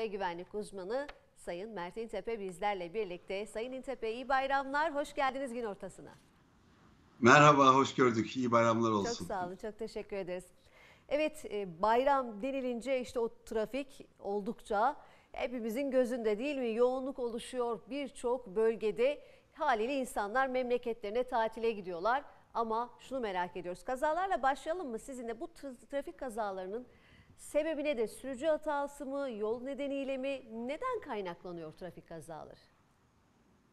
ve güvenlik uzmanı Sayın Mert İntepe bizlerle birlikte. Sayın İntepe iyi bayramlar, hoş geldiniz gün ortasına. Merhaba, hoş gördük. İyi bayramlar olsun. Çok sağ olun, çok teşekkür ederiz. Evet, e, bayram denilince işte o trafik oldukça hepimizin gözünde değil mi? Yoğunluk oluşuyor birçok bölgede. Haliyle insanlar memleketlerine tatile gidiyorlar. Ama şunu merak ediyoruz. Kazalarla başlayalım mı sizinle? Bu tra- trafik kazalarının sebebi nedir? Sürücü hatası mı, yol nedeniyle mi? Neden kaynaklanıyor trafik kazaları?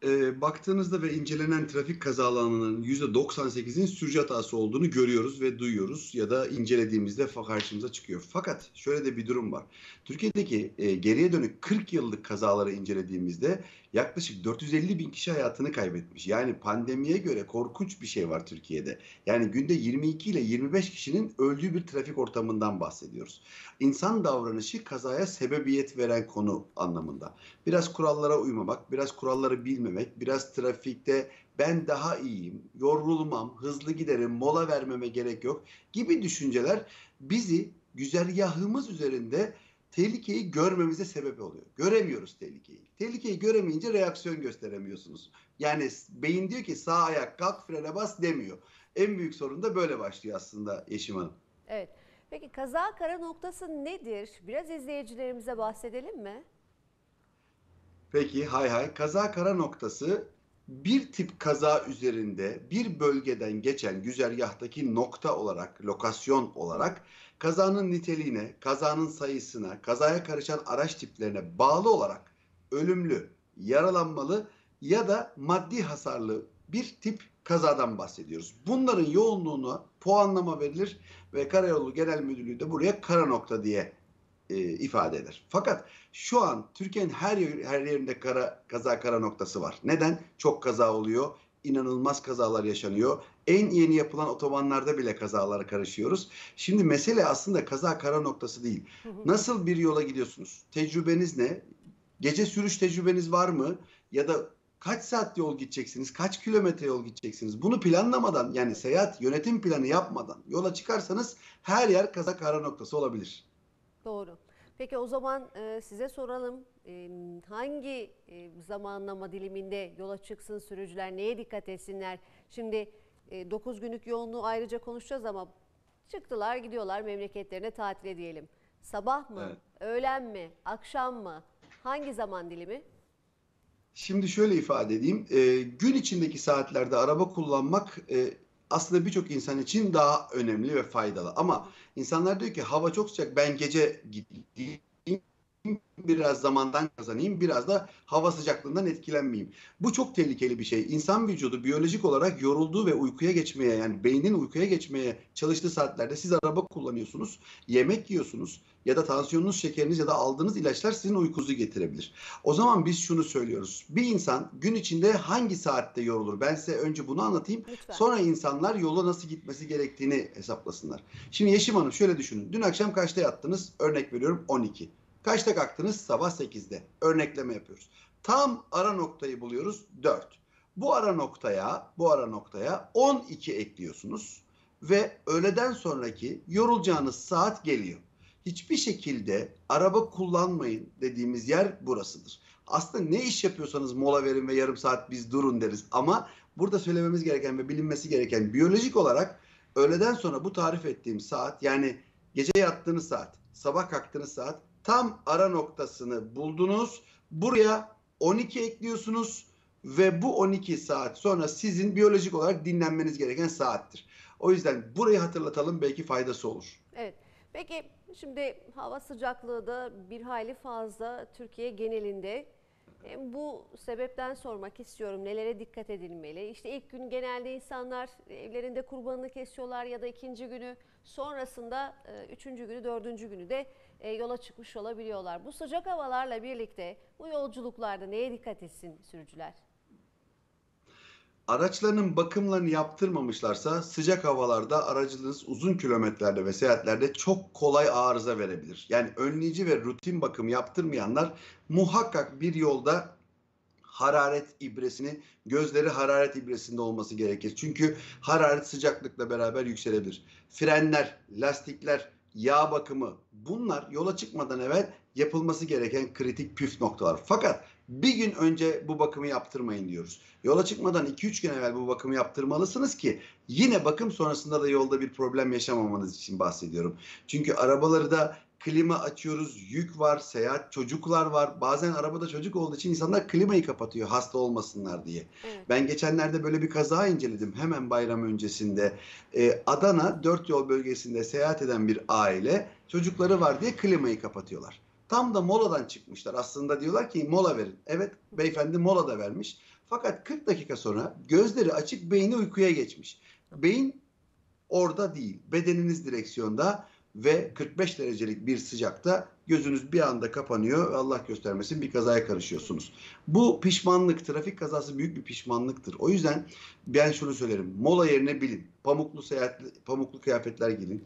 Ee, baktığınızda ve incelenen trafik kazalarının %98'in sürücü hatası olduğunu görüyoruz ve duyuyoruz ya da incelediğimizde karşımıza çıkıyor. Fakat şöyle de bir durum var. Türkiye'deki e, geriye dönük 40 yıllık kazaları incelediğimizde yaklaşık 450 bin kişi hayatını kaybetmiş. Yani pandemiye göre korkunç bir şey var Türkiye'de. Yani günde 22 ile 25 kişinin öldüğü bir trafik ortamından bahsediyoruz. İnsan davranışı kazaya sebebiyet veren konu anlamında. Biraz kurallara uymamak, biraz kuralları bilmemek, biraz trafikte ben daha iyiyim, yorulmam, hızlı giderim, mola vermeme gerek yok gibi düşünceler bizi güzergahımız üzerinde tehlikeyi görmemize sebep oluyor. Göremiyoruz tehlikeyi. Tehlikeyi göremeyince reaksiyon gösteremiyorsunuz. Yani beyin diyor ki sağ ayak kalk frene bas demiyor. En büyük sorun da böyle başlıyor aslında Yeşim Hanım. Evet. Peki kaza kara noktası nedir? Biraz izleyicilerimize bahsedelim mi? Peki hay hay kaza kara noktası bir tip kaza üzerinde bir bölgeden geçen güzergahtaki nokta olarak, lokasyon olarak kazanın niteliğine, kazanın sayısına, kazaya karışan araç tiplerine bağlı olarak ölümlü, yaralanmalı ya da maddi hasarlı bir tip kazadan bahsediyoruz. Bunların yoğunluğuna puanlama verilir ve Karayolu Genel Müdürlüğü de buraya kara nokta diye e, ifade eder. Fakat şu an Türkiye'nin her yer- her yerinde kara kaza kara noktası var. Neden? Çok kaza oluyor. inanılmaz kazalar yaşanıyor. En yeni yapılan otobanlarda bile kazalara karışıyoruz. Şimdi mesele aslında kaza kara noktası değil. Nasıl bir yola gidiyorsunuz? Tecrübeniz ne? Gece sürüş tecrübeniz var mı? Ya da kaç saat yol gideceksiniz? Kaç kilometre yol gideceksiniz? Bunu planlamadan yani seyahat yönetim planı yapmadan yola çıkarsanız her yer kaza kara noktası olabilir. Doğru. Peki o zaman e, size soralım. E, hangi e, zamanlama diliminde yola çıksın sürücüler? Neye dikkat etsinler? Şimdi 9 günlük yoğunluğu ayrıca konuşacağız ama çıktılar gidiyorlar memleketlerine tatile diyelim. Sabah mı? Evet. Öğlen mi? Akşam mı? Hangi zaman dilimi? Şimdi şöyle ifade edeyim. Ee, gün içindeki saatlerde araba kullanmak e, aslında birçok insan için daha önemli ve faydalı. Ama insanlar diyor ki hava çok sıcak ben gece gideyim biraz zamandan kazanayım biraz da hava sıcaklığından etkilenmeyeyim. Bu çok tehlikeli bir şey. İnsan vücudu biyolojik olarak yorulduğu ve uykuya geçmeye yani beynin uykuya geçmeye çalıştığı saatlerde siz araba kullanıyorsunuz, yemek yiyorsunuz ya da tansiyonunuz, şekeriniz ya da aldığınız ilaçlar sizin uykunuzu getirebilir. O zaman biz şunu söylüyoruz. Bir insan gün içinde hangi saatte yorulur? Ben size önce bunu anlatayım. Lütfen. Sonra insanlar yola nasıl gitmesi gerektiğini hesaplasınlar. Şimdi Yeşim Hanım şöyle düşünün. Dün akşam kaçta yattınız? Örnek veriyorum 12. Kaçta kalktınız? Sabah 8'de. Örnekleme yapıyoruz. Tam ara noktayı buluyoruz 4. Bu ara noktaya, bu ara noktaya 12 ekliyorsunuz ve öğleden sonraki yorulacağınız saat geliyor. Hiçbir şekilde araba kullanmayın dediğimiz yer burasıdır. Aslında ne iş yapıyorsanız mola verin ve yarım saat biz durun deriz. Ama burada söylememiz gereken ve bilinmesi gereken biyolojik olarak öğleden sonra bu tarif ettiğim saat yani gece yattığınız saat, sabah kalktığınız saat tam ara noktasını buldunuz. Buraya 12 ekliyorsunuz ve bu 12 saat sonra sizin biyolojik olarak dinlenmeniz gereken saattir. O yüzden burayı hatırlatalım belki faydası olur. Evet. Peki şimdi hava sıcaklığı da bir hayli fazla Türkiye genelinde. E, Bu sebepten sormak istiyorum nelere dikkat edilmeli? İşte ilk gün genelde insanlar evlerinde kurbanını kesiyorlar ya da ikinci günü sonrasında e, üçüncü günü dördüncü günü de e, yola çıkmış olabiliyorlar. Bu sıcak havalarla birlikte bu yolculuklarda neye dikkat etsin sürücüler? Araçlarının bakımlarını yaptırmamışlarsa sıcak havalarda aracınız uzun kilometrelerde ve seyahatlerde çok kolay arıza verebilir. Yani önleyici ve rutin bakım yaptırmayanlar muhakkak bir yolda hararet ibresini, gözleri hararet ibresinde olması gerekir. Çünkü hararet sıcaklıkla beraber yükselebilir. Frenler, lastikler yağ bakımı bunlar yola çıkmadan evvel yapılması gereken kritik püf noktalar. Fakat bir gün önce bu bakımı yaptırmayın diyoruz. Yola çıkmadan 2-3 gün evvel bu bakımı yaptırmalısınız ki yine bakım sonrasında da yolda bir problem yaşamamanız için bahsediyorum. Çünkü arabaları da klima açıyoruz, yük var, seyahat, çocuklar var. Bazen arabada çocuk olduğu için insanlar klimayı kapatıyor hasta olmasınlar diye. Evet. Ben geçenlerde böyle bir kaza inceledim hemen bayram öncesinde. Ee, Adana dört yol bölgesinde seyahat eden bir aile çocukları var diye klimayı kapatıyorlar. Tam da moladan çıkmışlar. Aslında diyorlar ki mola verin. Evet beyefendi mola da vermiş. Fakat 40 dakika sonra gözleri açık beyni uykuya geçmiş. Beyin orada değil. Bedeniniz direksiyonda ve 45 derecelik bir sıcakta gözünüz bir anda kapanıyor Allah göstermesin bir kazaya karışıyorsunuz. Bu pişmanlık, trafik kazası büyük bir pişmanlıktır. O yüzden ben şunu söylerim. Mola yerine bilin. Pamuklu seyahat, pamuklu kıyafetler giyin.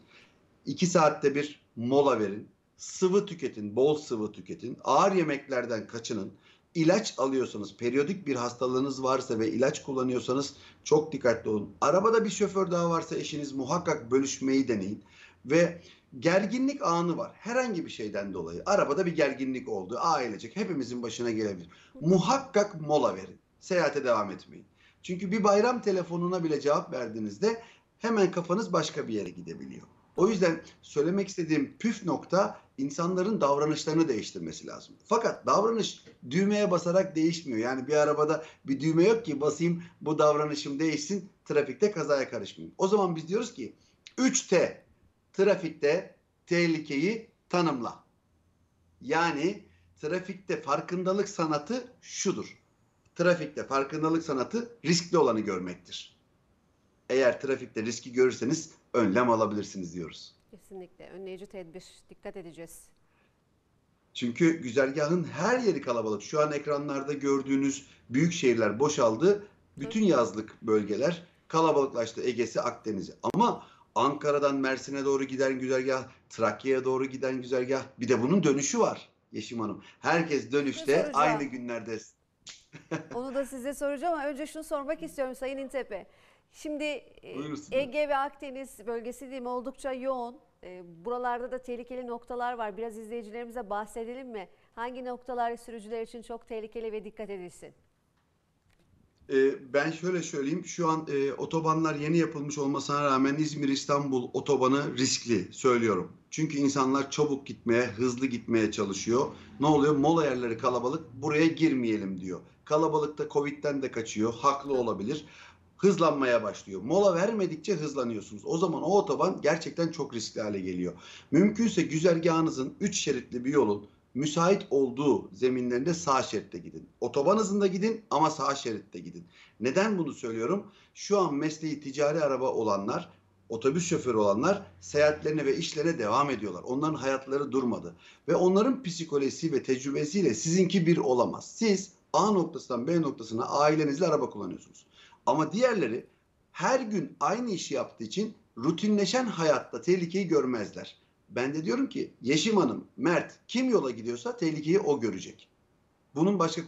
2 saatte bir mola verin. Sıvı tüketin, bol sıvı tüketin. Ağır yemeklerden kaçının. İlaç alıyorsanız, periyodik bir hastalığınız varsa ve ilaç kullanıyorsanız çok dikkatli olun. Arabada bir şoför daha varsa eşiniz muhakkak bölüşmeyi deneyin. Ve gerginlik anı var. Herhangi bir şeyden dolayı. Arabada bir gerginlik oldu. Ailecek hepimizin başına gelebilir. Muhakkak mola verin. Seyahate devam etmeyin. Çünkü bir bayram telefonuna bile cevap verdiğinizde hemen kafanız başka bir yere gidebiliyor. O yüzden söylemek istediğim püf nokta insanların davranışlarını değiştirmesi lazım. Fakat davranış düğmeye basarak değişmiyor. Yani bir arabada bir düğme yok ki basayım bu davranışım değişsin trafikte kazaya karışmayayım. O zaman biz diyoruz ki 3T trafikte tehlikeyi tanımla. Yani trafikte farkındalık sanatı şudur. Trafikte farkındalık sanatı riskli olanı görmektir. Eğer trafikte riski görürseniz önlem alabilirsiniz diyoruz. Kesinlikle önleyici tedbir dikkat edeceğiz. Çünkü güzergahın her yeri kalabalık. Şu an ekranlarda gördüğünüz büyük şehirler boşaldı. Bütün yazlık bölgeler kalabalıklaştı. Ege'si, Akdeniz'i. Ama Ankara'dan Mersin'e doğru giden güzergah, Trakya'ya doğru giden güzergah. Bir de bunun dönüşü var Yeşim Hanım. Herkes dönüşte aynı günlerde. Onu da size soracağım ama önce şunu sormak istiyorum Sayın İntepe. Şimdi e, Buyursunlar. Ege ve Akdeniz bölgesi diyeyim oldukça yoğun. E, Buralarda da tehlikeli noktalar var. Biraz izleyicilerimize bahsedelim mi? Hangi noktalar sürücüler için çok tehlikeli ve dikkat edilsin? Ee, ben şöyle söyleyeyim. Şu an e, otobanlar yeni yapılmış olmasına rağmen İzmir-İstanbul otobanı riskli söylüyorum. Çünkü insanlar çabuk gitmeye, hızlı gitmeye çalışıyor. Ne oluyor? Mola yerleri kalabalık. Buraya girmeyelim diyor. Kalabalıkta Covid'den de kaçıyor. Haklı olabilir. Hızlanmaya başlıyor. Mola vermedikçe hızlanıyorsunuz. O zaman o otoban gerçekten çok riskli hale geliyor. Mümkünse güzergahınızın 3 şeritli bir yolun müsait olduğu zeminlerinde sağ şeritte gidin. Otoban hızında gidin ama sağ şeritte gidin. Neden bunu söylüyorum? Şu an mesleği ticari araba olanlar, otobüs şoförü olanlar seyahatlerine ve işlerine devam ediyorlar. Onların hayatları durmadı. Ve onların psikolojisi ve tecrübesiyle sizinki bir olamaz. Siz A noktasından B noktasına ailenizle araba kullanıyorsunuz. Ama diğerleri her gün aynı işi yaptığı için rutinleşen hayatta tehlikeyi görmezler. Ben de diyorum ki Yeşim Hanım, Mert kim yola gidiyorsa tehlikeyi o görecek. Bunun başka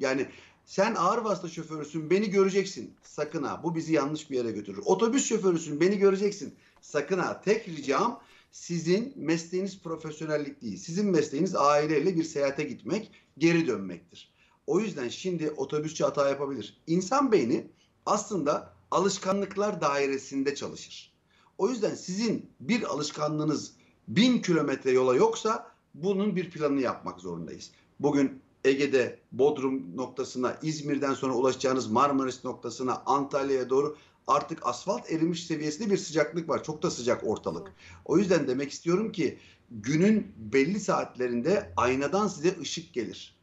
yani sen ağır vasıta şoförüsün beni göreceksin. Sakın ha bu bizi yanlış bir yere götürür. Otobüs şoförüsün beni göreceksin. Sakın ha tek ricam sizin mesleğiniz profesyonellik değil. Sizin mesleğiniz aileyle bir seyahate gitmek, geri dönmektir. O yüzden şimdi otobüsçü hata yapabilir. İnsan beyni aslında alışkanlıklar dairesinde çalışır. O yüzden sizin bir alışkanlığınız bin kilometre yola yoksa bunun bir planını yapmak zorundayız. Bugün Ege'de Bodrum noktasına, İzmir'den sonra ulaşacağınız Marmaris noktasına, Antalya'ya doğru artık asfalt erimiş seviyesinde bir sıcaklık var. Çok da sıcak ortalık. O yüzden demek istiyorum ki günün belli saatlerinde aynadan size ışık gelir.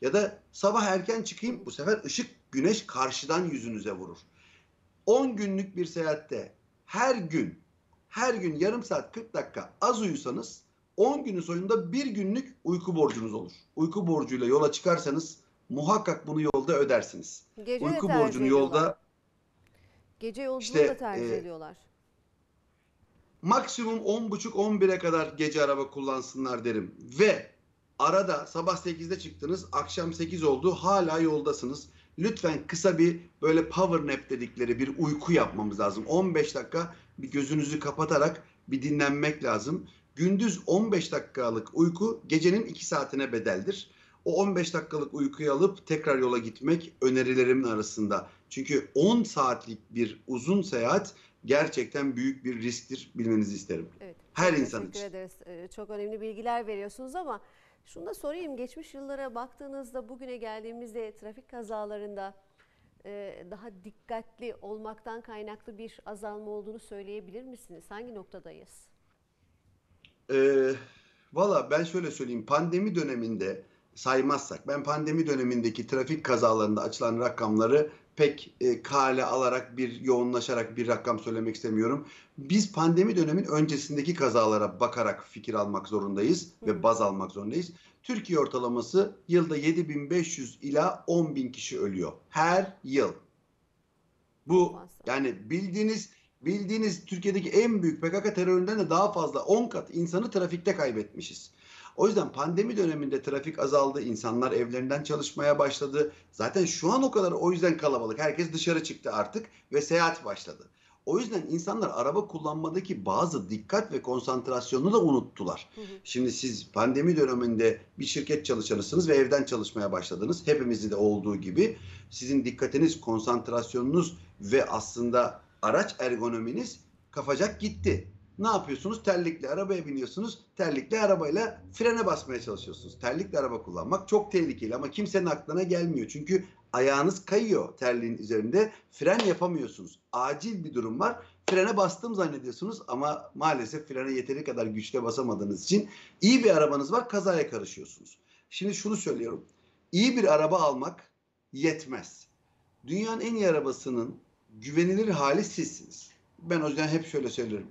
Ya da sabah erken çıkayım bu sefer ışık güneş karşıdan yüzünüze vurur. 10 günlük bir seyahatte her gün her gün yarım saat 40 dakika az uyusanız 10 günün sonunda bir günlük uyku borcunuz olur. Uyku borcuyla yola çıkarsanız muhakkak bunu yolda ödersiniz. Gece uyku borcunu ediyorlar. yolda Gece yolculuğu İşte, da tercih e, ediyorlar. maksimum 10.30-11'e kadar gece araba kullansınlar derim. Ve arada sabah 8'de çıktınız, akşam 8 oldu, hala yoldasınız. Lütfen kısa bir böyle power nap dedikleri bir uyku yapmamız lazım. 15 dakika bir gözünüzü kapatarak bir dinlenmek lazım. gündüz 15 dakikalık uyku gecenin 2 saatine bedeldir. O 15 dakikalık uykuyu alıp tekrar yola gitmek önerilerimin arasında. Çünkü 10 saatlik bir uzun seyahat gerçekten büyük bir risktir bilmenizi isterim. Evet. Her insan teşekkür için. ederiz. Ee, Çok önemli bilgiler veriyorsunuz ama şunu da sorayım. Geçmiş yıllara baktığınızda bugüne geldiğimizde trafik kazalarında daha dikkatli olmaktan kaynaklı bir azalma olduğunu söyleyebilir misiniz? Hangi noktadayız? Ee, Valla ben şöyle söyleyeyim pandemi döneminde saymazsak ben pandemi dönemindeki trafik kazalarında açılan rakamları pek e, kale alarak bir yoğunlaşarak bir rakam söylemek istemiyorum. Biz pandemi dönemin öncesindeki kazalara bakarak fikir almak zorundayız Hı. ve baz almak zorundayız. Türkiye ortalaması yılda 7500 ila 10.000 kişi ölüyor her yıl. Bu yani bildiğiniz bildiğiniz Türkiye'deki en büyük PKK teröründen de daha fazla 10 kat insanı trafikte kaybetmişiz. O yüzden pandemi döneminde trafik azaldı, insanlar evlerinden çalışmaya başladı. Zaten şu an o kadar o yüzden kalabalık. Herkes dışarı çıktı artık ve seyahat başladı. O yüzden insanlar araba kullanmadaki bazı dikkat ve konsantrasyonunu da unuttular. Hı hı. Şimdi siz pandemi döneminde bir şirket çalışanısınız ve evden çalışmaya başladınız. Hepimizin de olduğu gibi sizin dikkatiniz, konsantrasyonunuz ve aslında araç ergonominiz kafacak gitti. Ne yapıyorsunuz? Terlikli arabaya biniyorsunuz. Terlikli arabayla frene basmaya çalışıyorsunuz. Terlikli araba kullanmak çok tehlikeli ama kimsenin aklına gelmiyor. Çünkü ayağınız kayıyor terliğin üzerinde. Fren yapamıyorsunuz. Acil bir durum var. Frene bastım zannediyorsunuz ama maalesef frene yeteri kadar güçle basamadığınız için iyi bir arabanız var kazaya karışıyorsunuz. Şimdi şunu söylüyorum. İyi bir araba almak yetmez. Dünyanın en iyi arabasının güvenilir hali sizsiniz. Ben o yüzden hep şöyle söylerim.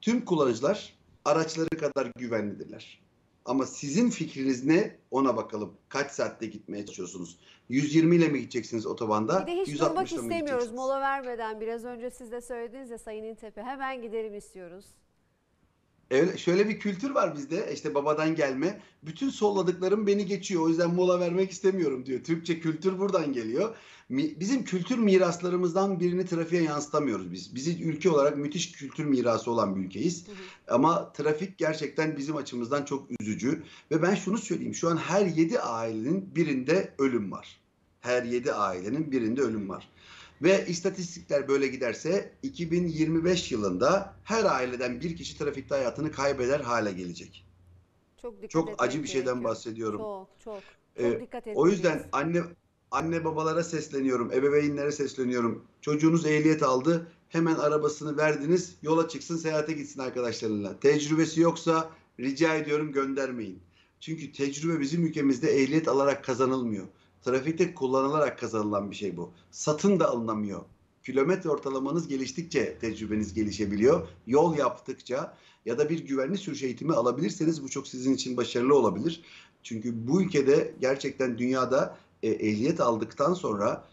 Tüm kullanıcılar araçları kadar güvenlidirler. Ama sizin fikriniz ne ona bakalım. Kaç saatte gitmeye çalışıyorsunuz? 120 ile mi gideceksiniz otobanda? Bir de hiç 160 durmak istemiyoruz. Mola vermeden biraz önce siz de söylediniz ya Sayın İntepe. Hemen gidelim istiyoruz. Öyle, şöyle bir kültür var bizde işte babadan gelme. Bütün solladıklarım beni geçiyor. O yüzden mola vermek istemiyorum diyor. Türkçe kültür buradan geliyor. Bizim kültür miraslarımızdan birini trafiğe yansıtamıyoruz biz. Bizi ülke olarak müthiş kültür mirası olan bir ülkeyiz. Hı hı. Ama trafik gerçekten bizim açımızdan çok üzücü. Ve ben şunu söyleyeyim. Şu an her 7 ailenin birinde ölüm var. Her 7 ailenin birinde ölüm var. Ve istatistikler böyle giderse 2025 yılında her aileden bir kişi trafikte hayatını kaybeder hale gelecek. Çok dikkat Çok acı bir şeyden gerekiyor. bahsediyorum. Çok çok. Çok Ee, dikkat O yüzden anne anne babalara sesleniyorum, ebeveynlere sesleniyorum. Çocuğunuz ehliyet aldı, hemen arabasını verdiniz, yola çıksın, seyahate gitsin arkadaşlarıyla. Tecrübesi yoksa rica ediyorum göndermeyin. Çünkü tecrübe bizim ülkemizde ehliyet alarak kazanılmıyor. Trafikte kullanılarak kazanılan bir şey bu. Satın da alınamıyor. Kilometre ortalamanız geliştikçe tecrübeniz gelişebiliyor. Yol yaptıkça ya da bir güvenli sürüş eğitimi alabilirseniz bu çok sizin için başarılı olabilir. Çünkü bu ülkede gerçekten dünyada e, ehliyet aldıktan sonra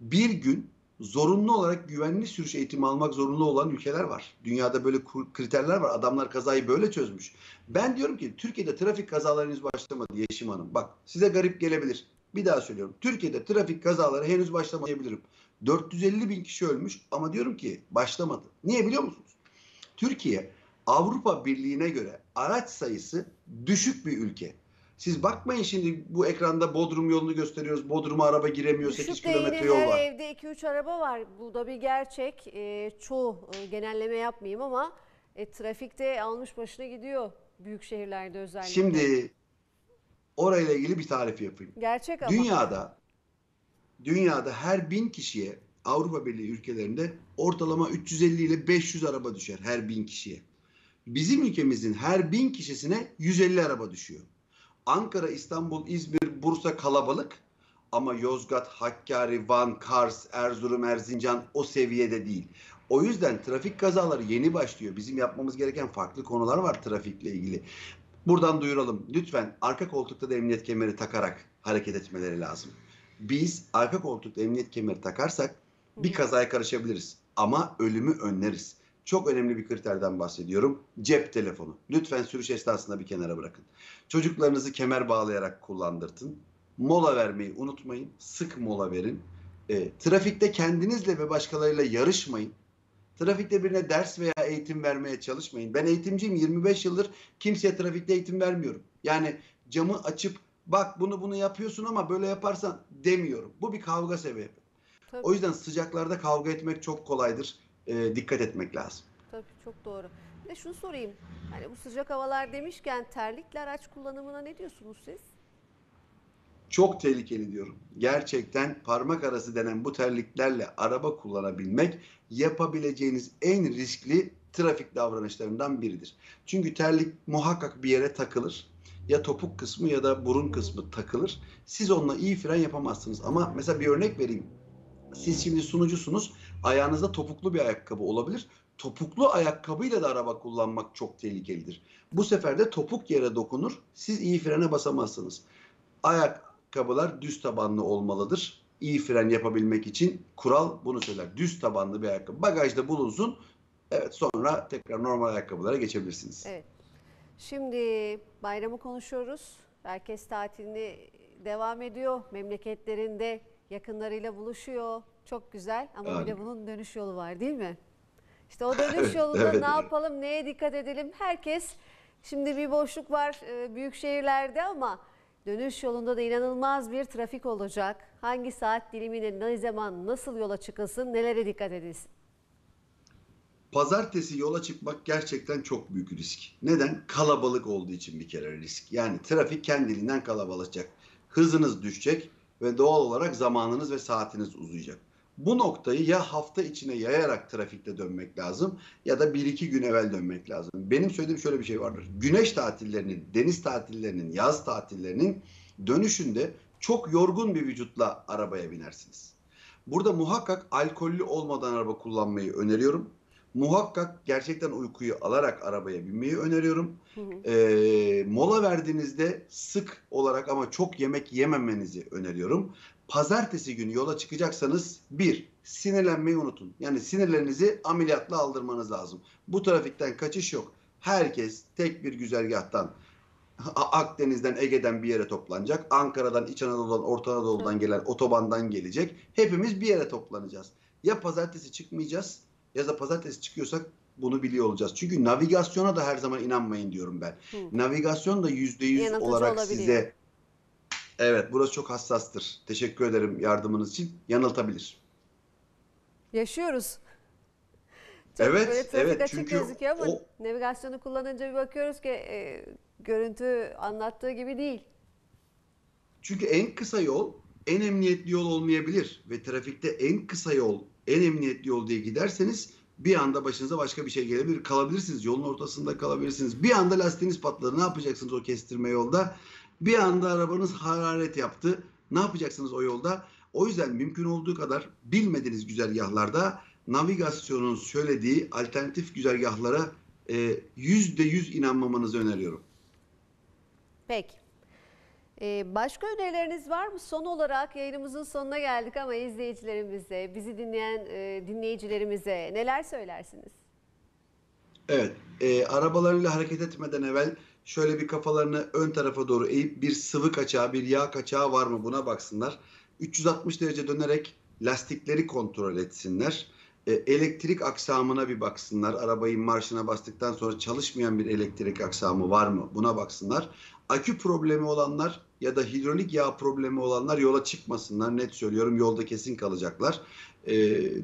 bir gün zorunlu olarak güvenli sürüş eğitimi almak zorunlu olan ülkeler var. Dünyada böyle kriterler var. Adamlar kazayı böyle çözmüş. Ben diyorum ki Türkiye'de trafik kazaları henüz başlamadı Yeşim Hanım. Bak size garip gelebilir. Bir daha söylüyorum. Türkiye'de trafik kazaları henüz başlamadı diyebilirim. 450 bin kişi ölmüş ama diyorum ki başlamadı. Niye biliyor musunuz? Türkiye Avrupa Birliği'ne göre araç sayısı düşük bir ülke. Siz bakmayın şimdi bu ekranda Bodrum yolunu gösteriyoruz. Bodrum'a araba giremiyor. 8 Düşük de kilometre yine yol var. evde 2-3 araba var. Bu da bir gerçek. Ee, çoğu e, genelleme yapmayayım ama e, trafikte almış başına gidiyor. Büyük şehirlerde özellikle. Şimdi orayla ilgili bir tarif yapayım. Gerçek ama. Dünyada dünyada her bin kişiye Avrupa Birliği ülkelerinde ortalama 350 ile 500 araba düşer her bin kişiye. Bizim ülkemizin her bin kişisine 150 araba düşüyor. Ankara, İstanbul, İzmir, Bursa kalabalık ama Yozgat, Hakkari, Van, Kars, Erzurum, Erzincan o seviyede değil. O yüzden trafik kazaları yeni başlıyor. Bizim yapmamız gereken farklı konular var trafikle ilgili. Buradan duyuralım. Lütfen arka koltukta da emniyet kemeri takarak hareket etmeleri lazım. Biz arka koltukta emniyet kemeri takarsak bir kazaya karışabiliriz ama ölümü önleriz. Çok önemli bir kriterden bahsediyorum. Cep telefonu. Lütfen sürüş esnasında bir kenara bırakın. Çocuklarınızı kemer bağlayarak kullandırtın. Mola vermeyi unutmayın. Sık mola verin. E, trafikte kendinizle ve başkalarıyla yarışmayın. Trafikte birine ders veya eğitim vermeye çalışmayın. Ben eğitimciyim 25 yıldır kimseye trafikte eğitim vermiyorum. Yani camı açıp bak bunu bunu yapıyorsun ama böyle yaparsan demiyorum. Bu bir kavga sebebi. Tabii, O yüzden sıcaklarda kavga etmek çok kolaydır. Ee, dikkat etmek lazım. tabii çok doğru. Bir de şunu sorayım. Hani bu sıcak havalar demişken terlikli araç kullanımına ne diyorsunuz siz? Çok tehlikeli diyorum. Gerçekten parmak arası denen bu terliklerle araba kullanabilmek yapabileceğiniz en riskli trafik davranışlarından biridir. Çünkü terlik muhakkak bir yere takılır. Ya topuk kısmı ya da burun kısmı takılır. Siz onunla iyi fren yapamazsınız. Ama mesela bir örnek vereyim. Siz şimdi sunucusunuz. Ayağınızda topuklu bir ayakkabı olabilir. Topuklu ayakkabıyla da araba kullanmak çok tehlikelidir. Bu sefer de topuk yere dokunur. Siz iyi frene basamazsınız. Ayakkabılar düz tabanlı olmalıdır. İyi fren yapabilmek için kural bunu söyler. Düz tabanlı bir ayakkabı. Bagajda bulunsun. Evet sonra tekrar normal ayakkabılara geçebilirsiniz. Evet. Şimdi bayramı konuşuyoruz. Herkes tatilini devam ediyor. Memleketlerinde yakınlarıyla buluşuyor. Çok güzel ama bir de bunun dönüş yolu var değil mi? İşte o dönüş yolunda evet, ne yapalım, neye dikkat edelim? Herkes şimdi bir boşluk var e, büyük şehirlerde ama dönüş yolunda da inanılmaz bir trafik olacak. Hangi saat diliminde ne zaman nasıl yola çıkılsın, nelere dikkat edilsin? Pazartesi yola çıkmak gerçekten çok büyük risk. Neden? Kalabalık olduğu için bir kere risk. Yani trafik kendiliğinden kalabalıkacak. Hızınız düşecek ve doğal olarak zamanınız ve saatiniz uzayacak. Bu noktayı ya hafta içine yayarak trafikte dönmek lazım ya da bir iki gün evvel dönmek lazım. Benim söylediğim şöyle bir şey vardır. Güneş tatillerinin, deniz tatillerinin, yaz tatillerinin dönüşünde çok yorgun bir vücutla arabaya binersiniz. Burada muhakkak alkollü olmadan araba kullanmayı öneriyorum. Muhakkak gerçekten uykuyu alarak arabaya binmeyi öneriyorum. Hı hı. Ee, mola verdiğinizde sık olarak ama çok yemek yememenizi öneriyorum. Pazartesi günü yola çıkacaksanız bir, sinirlenmeyi unutun. Yani sinirlerinizi ameliyatla aldırmanız lazım. Bu trafikten kaçış yok. Herkes tek bir güzergahtan Akdeniz'den, Ege'den bir yere toplanacak. Ankara'dan, İç Anadolu'dan, Orta Anadolu'dan gelen otobandan gelecek. Hepimiz bir yere toplanacağız. Ya pazartesi çıkmayacağız ya da pazartesi çıkıyorsak bunu biliyor olacağız. Çünkü navigasyona da her zaman inanmayın diyorum ben. Hı. Navigasyon da yüzde yüz olarak olabiliyor. size Evet, burası çok hassastır. Teşekkür ederim yardımınız için. Yanıltabilir. Yaşıyoruz. Çok Evet, böyle evet. açık Çünkü gözüküyor ama o- navigasyonu kullanınca bir bakıyoruz ki e, görüntü anlattığı gibi değil. Çünkü en kısa yol en emniyetli yol olmayabilir ve trafikte en kısa yol en emniyetli yol diye giderseniz bir anda başınıza başka bir şey gelebilir. Kalabilirsiniz. Yolun ortasında kalabilirsiniz. Bir anda lastiğiniz patladı. Ne yapacaksınız o kestirme yolda? Bir anda arabanız hararet yaptı. Ne yapacaksınız o yolda? O yüzden mümkün olduğu kadar bilmediğiniz güzergahlarda navigasyonun söylediği alternatif güzergahlara e, yüzde yüz inanmamanızı öneriyorum. Peki. E, başka önerileriniz var mı? Son olarak yayınımızın sonuna geldik ama izleyicilerimize, bizi dinleyen e, dinleyicilerimize neler söylersiniz? Evet, e, arabalarıyla hareket etmeden evvel şöyle bir kafalarını ön tarafa doğru eğip bir sıvı kaçağı, bir yağ kaçağı var mı buna baksınlar. 360 derece dönerek lastikleri kontrol etsinler. E, elektrik aksamına bir baksınlar. Arabayı marşına bastıktan sonra çalışmayan bir elektrik aksamı var mı? Buna baksınlar. Akü problemi olanlar ya da hidrolik yağ problemi olanlar yola çıkmasınlar. Net söylüyorum yolda kesin kalacaklar. E,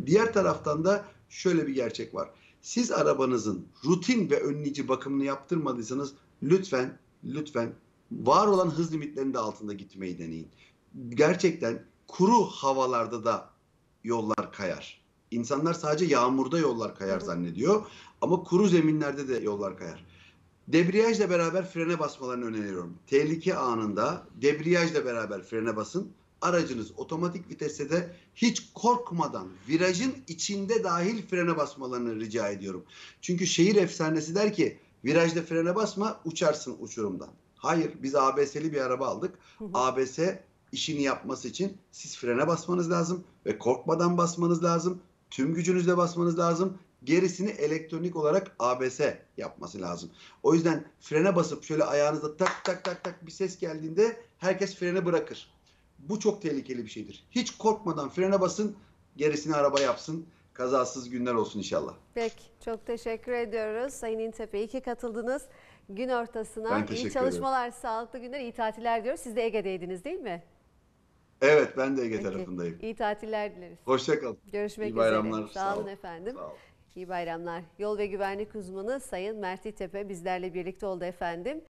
diğer taraftan da şöyle bir gerçek var. Siz arabanızın rutin ve önleyici bakımını yaptırmadıysanız lütfen lütfen var olan hız limitlerinin de altında gitmeyi deneyin. Gerçekten kuru havalarda da yollar kayar. İnsanlar sadece yağmurda yollar kayar zannediyor ama kuru zeminlerde de yollar kayar. Debriyajla beraber frene basmalarını öneriyorum. Tehlike anında debriyajla beraber frene basın. Aracınız otomatik viteste de hiç korkmadan virajın içinde dahil frene basmalarını rica ediyorum. Çünkü şehir efsanesi der ki virajda frene basma uçarsın uçurumdan. Hayır biz ABS'li bir araba aldık. Hı hı. ABS işini yapması için siz frene basmanız lazım ve korkmadan basmanız lazım. Tüm gücünüzle basmanız lazım. Gerisini elektronik olarak ABS yapması lazım. O yüzden frene basıp şöyle ayağınızda tak tak tak tak bir ses geldiğinde herkes freni bırakır. Bu çok tehlikeli bir şeydir. Hiç korkmadan frene basın, gerisini araba yapsın. Kazasız günler olsun inşallah. Peki çok teşekkür ediyoruz. Sayın İntepe iyi ki katıldınız. Gün ortasına Ben iyi teşekkür çalışmalar, sağlıklı günler, iyi tatiller diyoruz. Siz de Ege'deydiniz değil mi? Evet ben de Ege Peki, tarafındayım. İyi tatiller dileriz. Hoşçakalın. Görüşmek İyi bayramlar. üzere. Sağ Sağ olun olun. efendim. Sağ olun. İyi bayramlar. Yol ve güvenlik uzmanı Sayın Mert İtepe bizlerle birlikte oldu efendim.